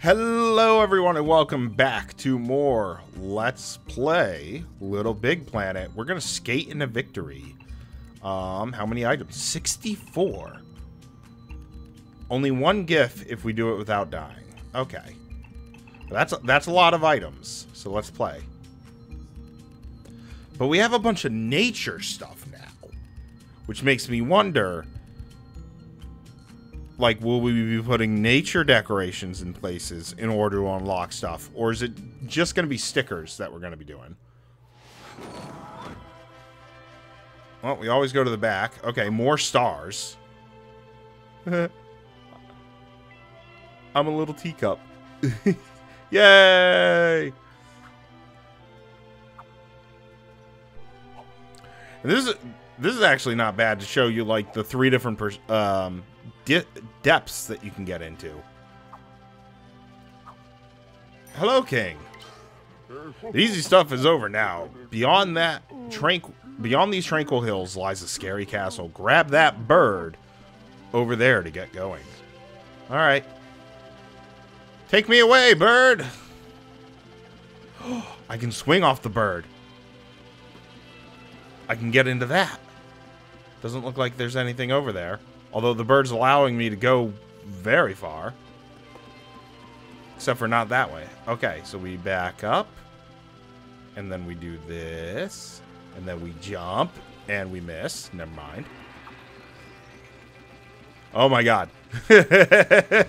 Hello everyone and welcome back to more Let's Play Little Big Planet. We're gonna skate into victory. Um, how many items? 64. Only one GIF if we do it without dying. Okay. That's that's a lot of items. So let's play. But we have a bunch of nature stuff now, which makes me wonder like will we be putting nature decorations in places in order to unlock stuff? Or is it just going to be stickers that we're going to be doing? Well we always go to the back. Okay more stars. I'm a little teacup. Yay! And this is this is actually not bad to show you like the three different um depths that you can get into. Hello, King. The easy stuff is over now. Beyond that, tranquil, beyond these tranquil hills lies a scary castle. Grab that bird over there to get going. All right. Take me away, bird. I can swing off the bird. I can get into that. Doesn't look like there's anything over there. Although the bird's allowing me to go very far. Except for not that way. Okay, so we back up. And then we do this. And then we jump. And we miss. Never mind. Oh my god.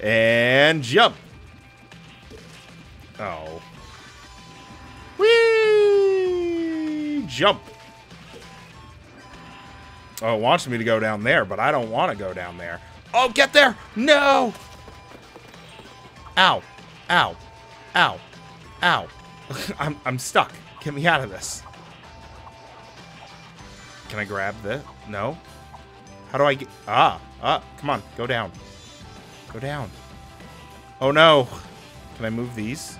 and jump. Oh. Whee! Jump. Oh, it wants me to go down there, but I don't want to go down there. Oh, get there! No! Ow. Ow. Ow. Ow. I'm, I'm stuck. Get me out of this. Can I grab this? No? How do I get... Ah. Ah. Come on. Go down. Go down. Oh, no. Can I move these?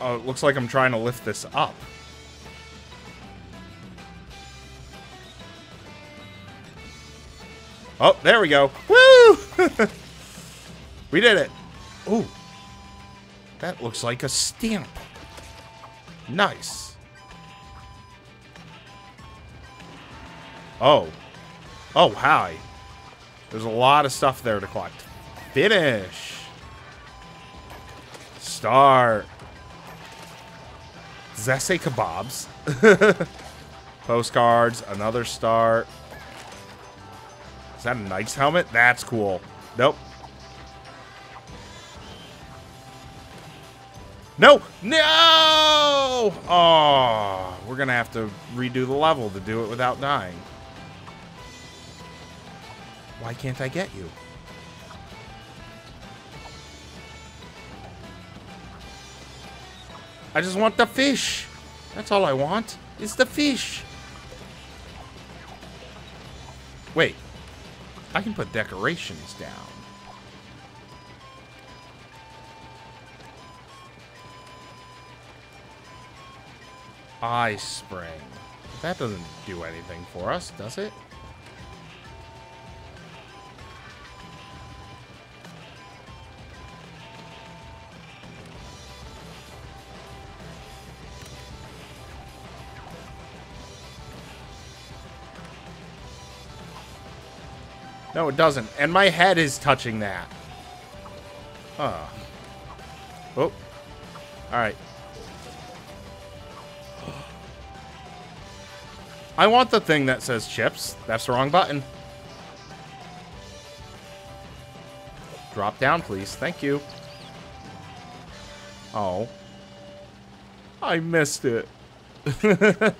Oh, it looks like I'm trying to lift this up. Oh, there we go. Woo! we did it. Ooh. That looks like a stamp. Nice. Oh. Oh, hi. There's a lot of stuff there to collect. Finish. Start. Does that say kebabs? Postcards, another start. Is that a knight's helmet? That's cool. Nope. No! No! Oh, we're going to have to redo the level to do it without dying. Why can't I get you? I just want the fish. That's all I want. Is the fish. Wait. I can put decorations down. Ice spring. That doesn't do anything for us, does it? No, it doesn't. And my head is touching that. Huh. Oh. Alright. I want the thing that says chips. That's the wrong button. Drop down, please. Thank you. Oh. I missed it.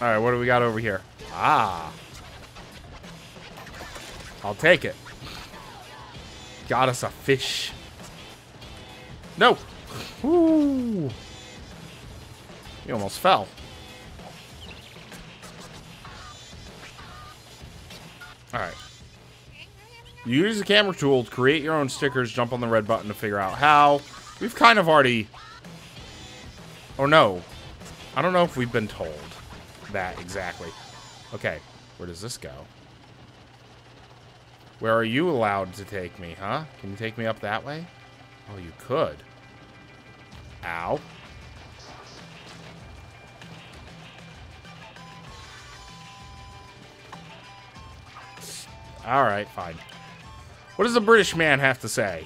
Alright, what do we got over here? Ah. I'll take it. Got us a fish. No! Woo! You almost fell. Alright. Use the camera tool to create your own stickers, jump on the red button to figure out how. We've kind of already... Oh no. I don't know if we've been told. That exactly. Okay, where does this go? Where are you allowed to take me, huh? Can you take me up that way? Oh, you could. Ow. Alright, fine. What does the British man have to say?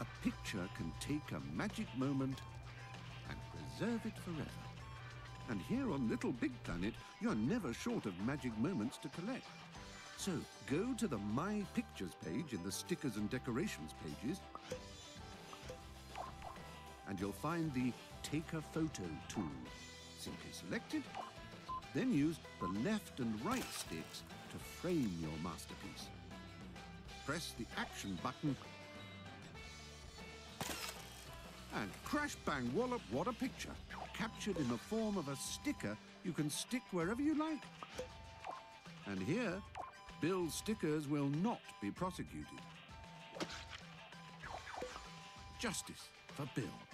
A picture can take a magic moment preserve it forever. And here on Little Big Planet, you're never short of magic moments to collect. So go to the My Pictures page in the stickers and decorations pages, and you'll find the Take a Photo tool. Simply select it, then use the left and right sticks to frame your masterpiece. Press the Action button and crash bang wallop what a picture. Captured in the form of a sticker you can stick wherever you like. And here bill's stickers will not be prosecuted. Justice for bill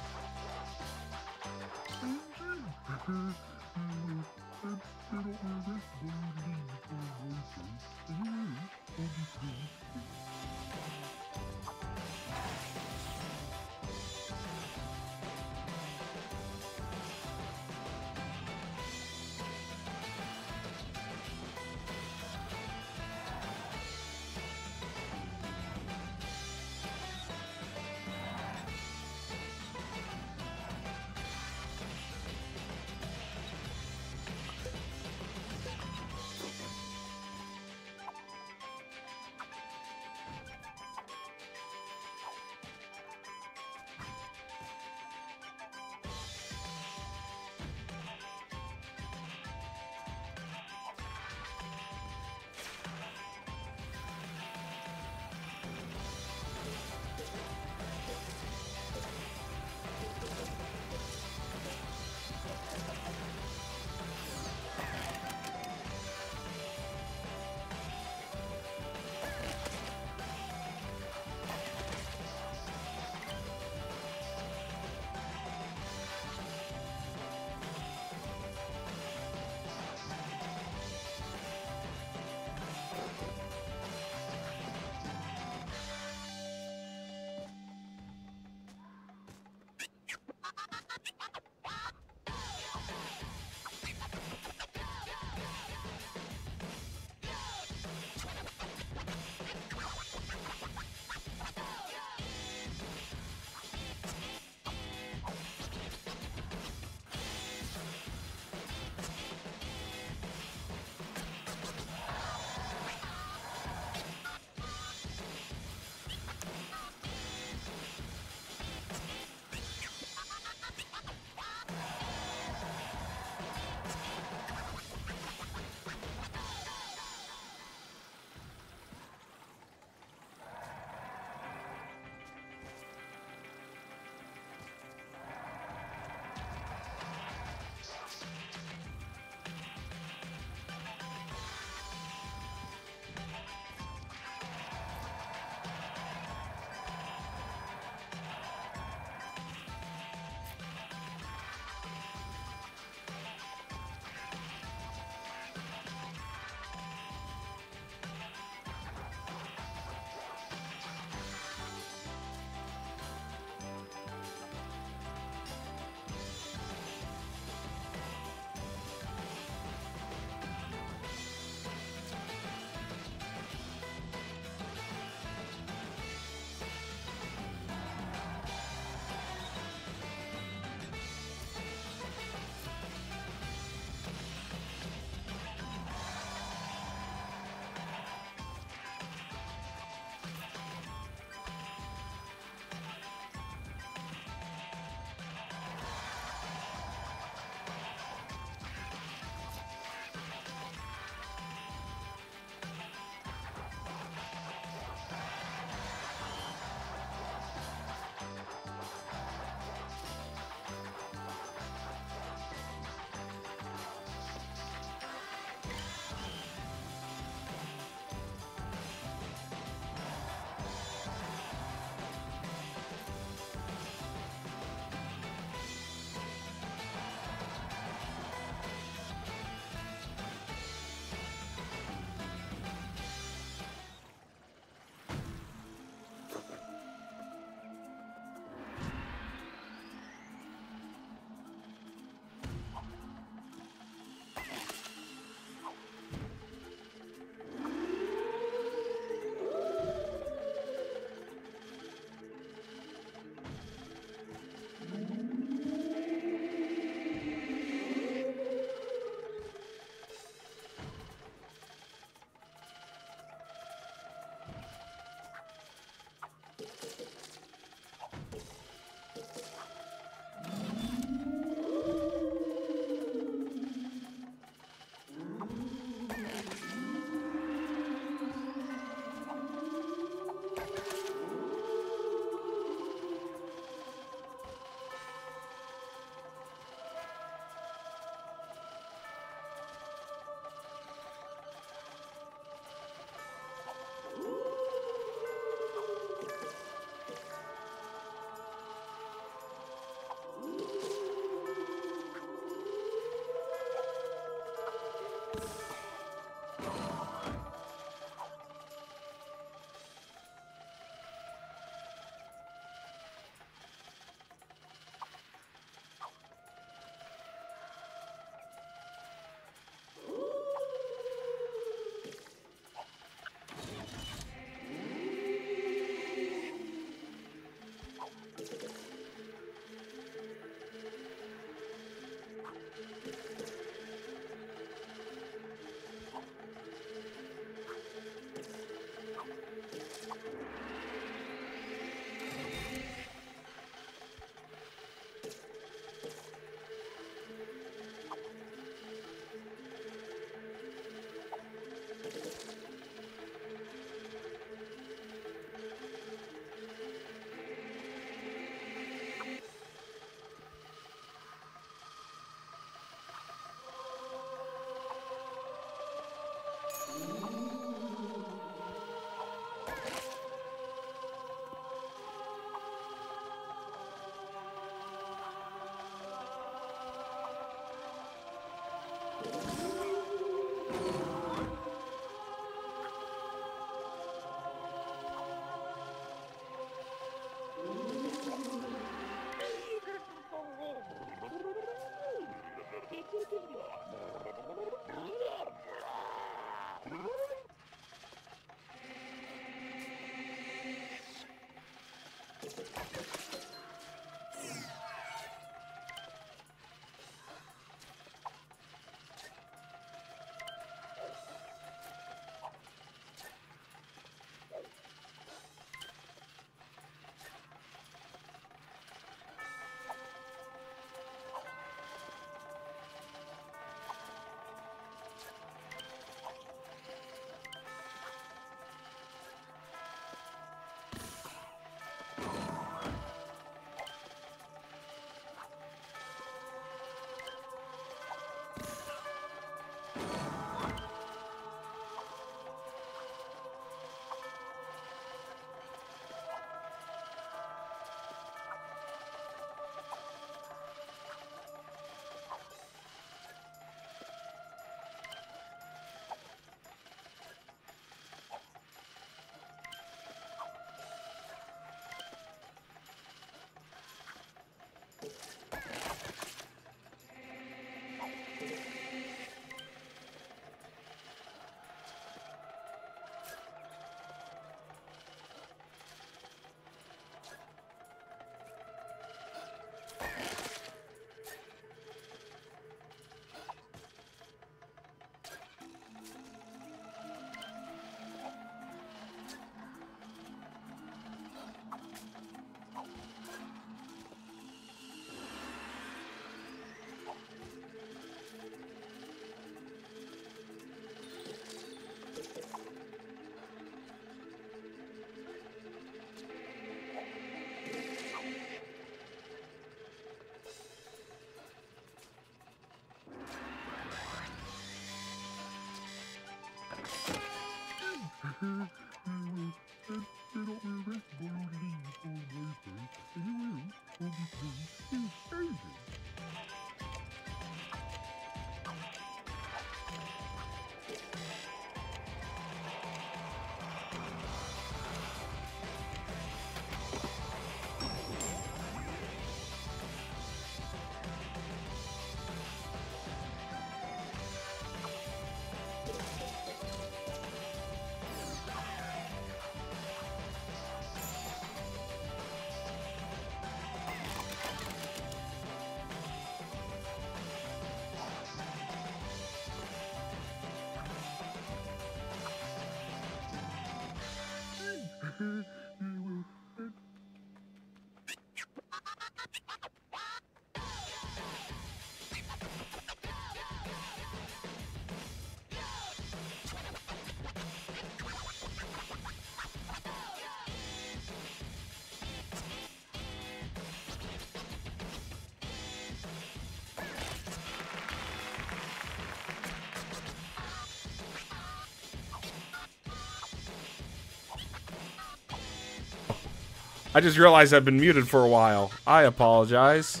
I just realized I've been muted for a while. I apologize.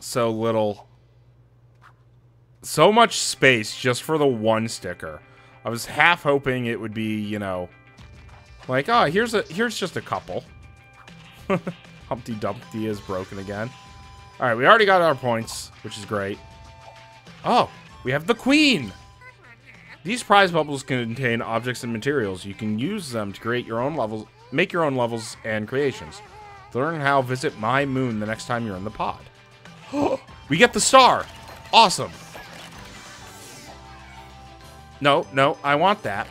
So little. So much space just for the one sticker. I was half hoping it would be, you know, like, oh, here's a here's just a couple. Humpty Dumpty is broken again. All right, we already got our points, which is great. Oh, we have the queen. These prize bubbles can contain objects and materials. You can use them to create your own levels, make your own levels and creations. To learn how, visit my moon the next time you're in the pod. we get the star. Awesome. No, no, I want that.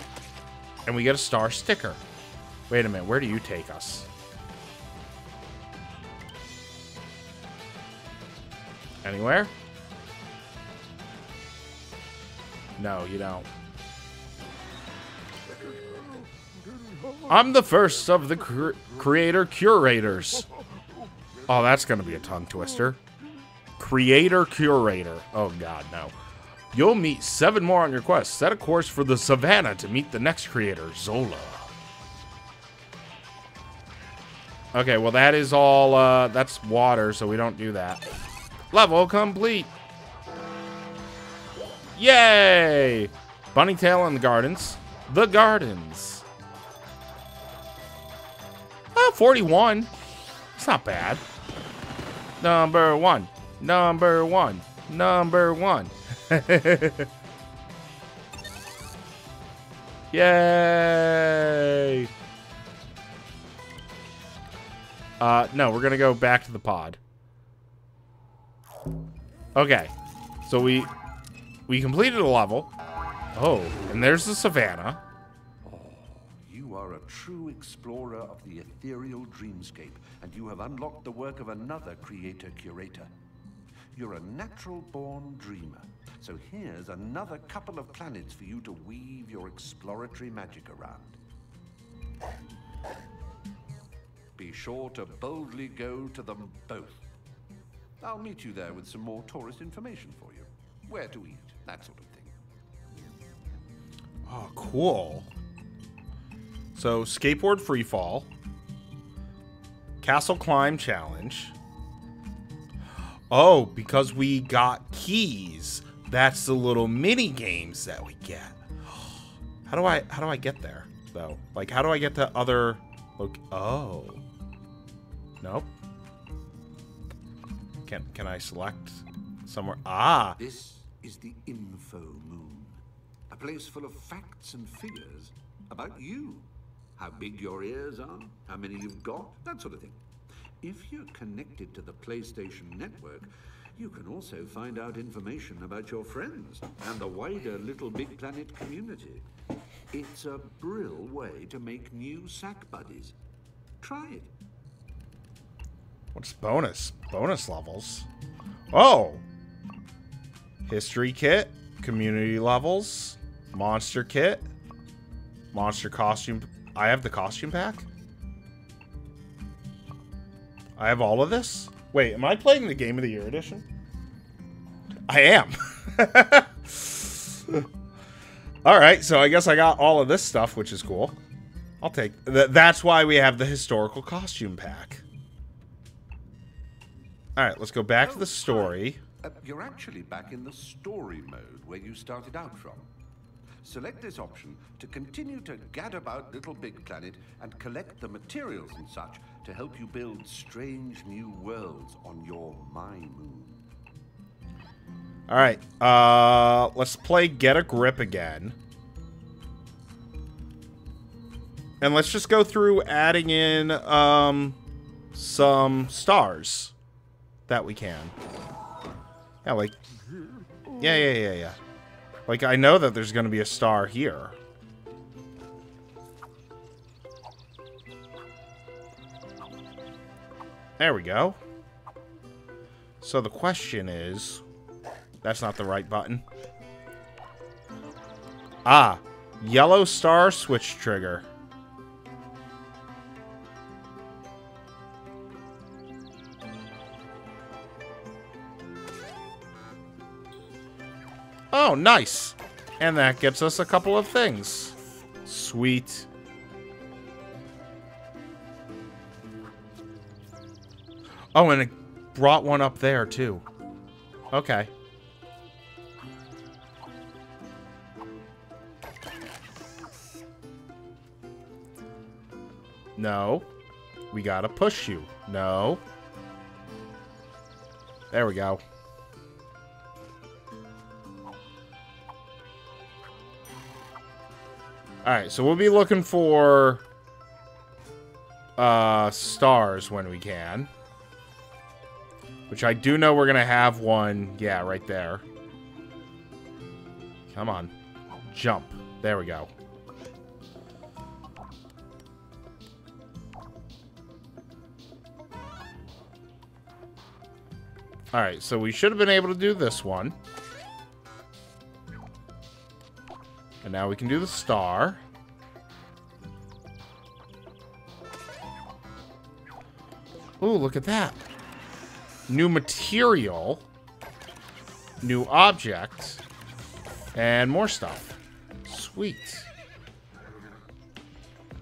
And we get a star sticker. Wait a minute, where do you take us? Anywhere? No, you don't. I'm the first of the cr creator curators. Oh, that's going to be a tongue twister. Creator curator. Oh, God, no. You'll meet seven more on your quest. Set a course for the savannah to meet the next creator, Zola. Okay, well, that is all, uh, that's water, so we don't do that. Level complete. Yay! Bunny tail in the gardens. The gardens. Oh, 41. It's not bad. Number one. Number one. Number one. Yay! Uh, no, we're gonna go back to the pod. Okay, so we we completed a level. Oh, and there's the savannah. True explorer of the ethereal dreamscape, and you have unlocked the work of another creator-curator. You're a natural-born dreamer, so here's another couple of planets for you to weave your exploratory magic around. Be sure to boldly go to them both. I'll meet you there with some more tourist information for you. Where to eat, that sort of thing. Oh, cool. So, skateboard free fall, castle climb challenge. Oh, because we got keys. That's the little mini games that we get. How do I how do I get there though? Like how do I get to other look oh. Nope. Can can I select somewhere? Ah. This is the Info Moon, a place full of facts and figures about you. How big your ears are, how many you've got, that sort of thing. If you're connected to the PlayStation Network, you can also find out information about your friends and the wider Little Big Planet community. It's a brill way to make new sack buddies. Try it. What's bonus? Bonus levels. Oh! History kit, community levels, monster kit, monster costume. I have the costume pack? I have all of this? Wait, am I playing the Game of the Year edition? I am. all right, so I guess I got all of this stuff, which is cool. I'll take... Th that's why we have the historical costume pack. All right, let's go back to the story. Uh, you're actually back in the story mode where you started out from. Select this option to continue to gad about Little Big Planet and collect the materials and such to help you build strange new worlds on your My Moon. All right, uh, let's play Get a Grip again. And let's just go through adding in um, some stars that we can. Yeah, like, yeah, yeah, yeah, yeah. Like, I know that there's going to be a star here. There we go. So the question is... That's not the right button. Ah, yellow star switch trigger. Oh, nice. And that gets us a couple of things. Sweet. Oh, and it brought one up there, too. Okay. No. We gotta push you. No. There we go. Alright, so we'll be looking for uh, stars when we can. Which I do know we're going to have one. Yeah, right there. Come on. Jump. There we go. Alright, so we should have been able to do this one. And now we can do the star. Ooh, look at that. New material. New object. And more stuff. Sweet.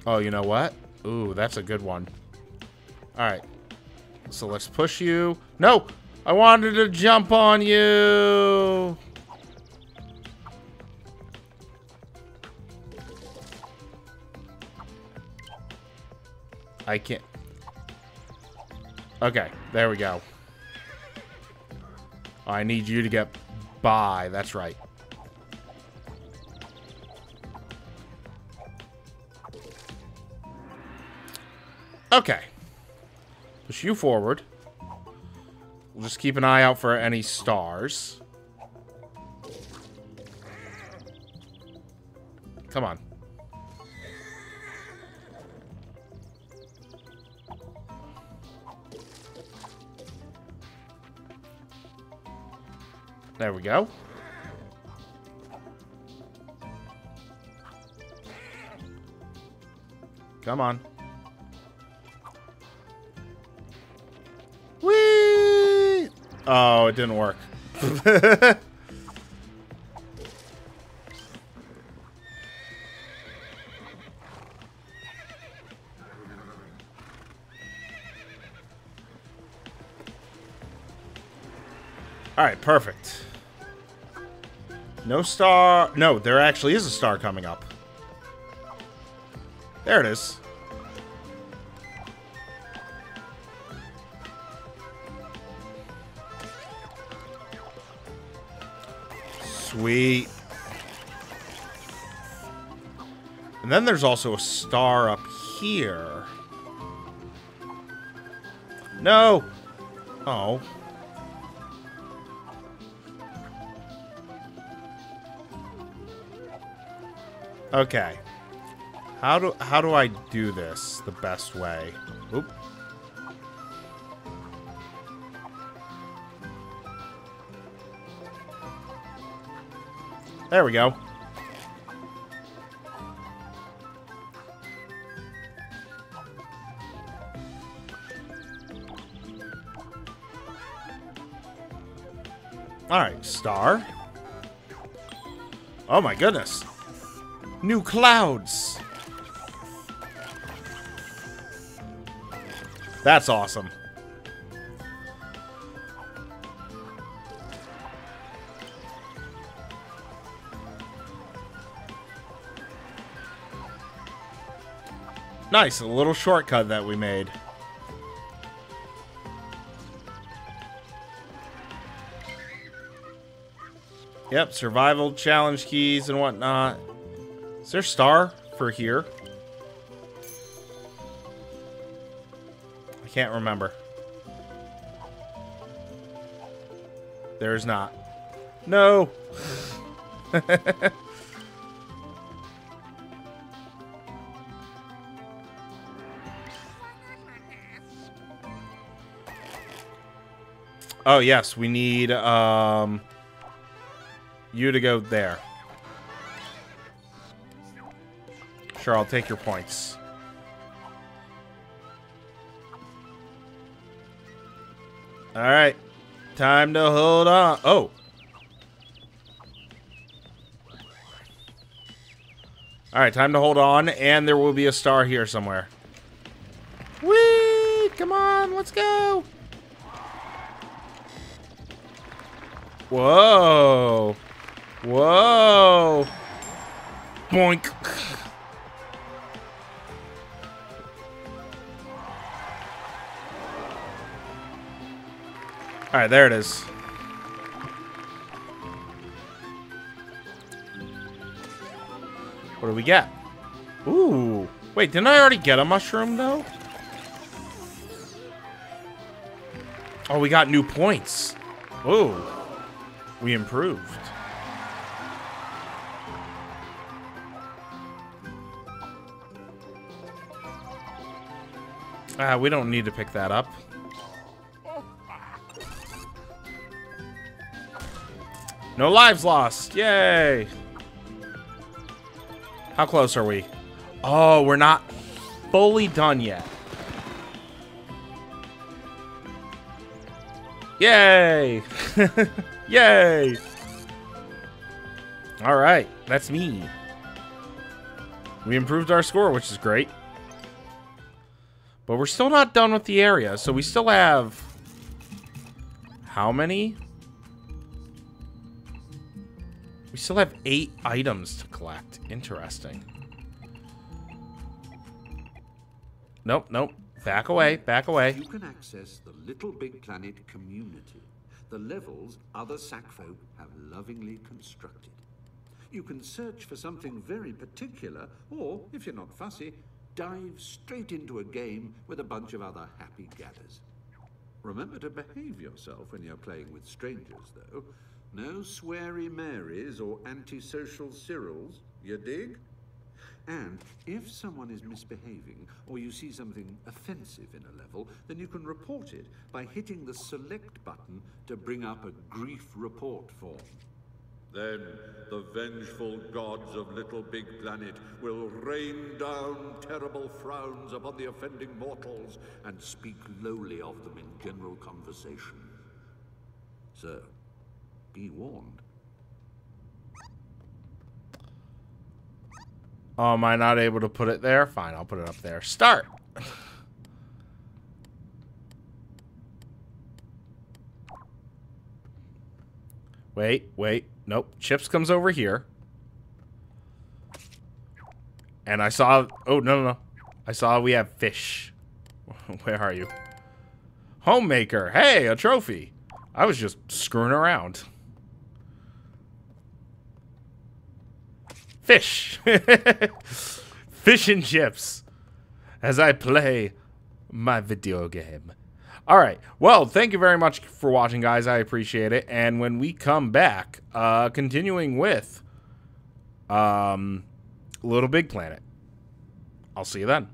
Oh, you know what? Ooh, that's a good one. Alright. So let's push you. No! I wanted to jump on you! I can't. Okay, there we go. I need you to get by. That's right. Okay. Push you forward. We'll just keep an eye out for any stars. Come on. There we go. Come on. Whee! Oh, it didn't work. perfect. No star... No, there actually is a star coming up. There it is. Sweet. And then there's also a star up here. No! Oh. Okay. How do how do I do this the best way? Oop. There we go. Alright, star. Oh my goodness. New clouds. That's awesome. Nice, a little shortcut that we made. Yep, survival challenge keys and whatnot. Is there star for here? I can't remember. There's not. No! oh, yes, we need um, you to go there. Sure, I'll take your points. Alright. Time to hold on. Oh. Alright, time to hold on, and there will be a star here somewhere. Whee! Come on, let's go! Whoa! Whoa! Boink! Alright, there it is. What do we get? Ooh. Wait, didn't I already get a mushroom, though? Oh, we got new points. Ooh. We improved. Ah, we don't need to pick that up. No lives lost. Yay. How close are we? Oh, we're not fully done yet. Yay! Yay! All right, that's me. We improved our score, which is great. But we're still not done with the area, so we still have... How many? We still have eight items to collect. Interesting. Nope, nope. Back away, back away. You can access the Little Big Planet community. The levels other Sackfolk have lovingly constructed. You can search for something very particular, or, if you're not fussy, dive straight into a game with a bunch of other happy gadders. Remember to behave yourself when you're playing with strangers, though. No sweary Marys or antisocial Cyrils, you dig? And if someone is misbehaving or you see something offensive in a level, then you can report it by hitting the select button to bring up a grief report form. Then the vengeful gods of Little Big Planet will rain down terrible frowns upon the offending mortals and speak lowly of them in general conversation. So, be warned. Oh, am I not able to put it there? Fine, I'll put it up there. Start! wait, wait. Nope. Chips comes over here. And I saw... Oh, no, no, no. I saw we have fish. Where are you? Homemaker. Hey, a trophy. I was just screwing around. Fish. Fish and chips. As I play my video game. All right. Well, thank you very much for watching, guys. I appreciate it. And when we come back, uh, continuing with um, Little Big Planet, I'll see you then.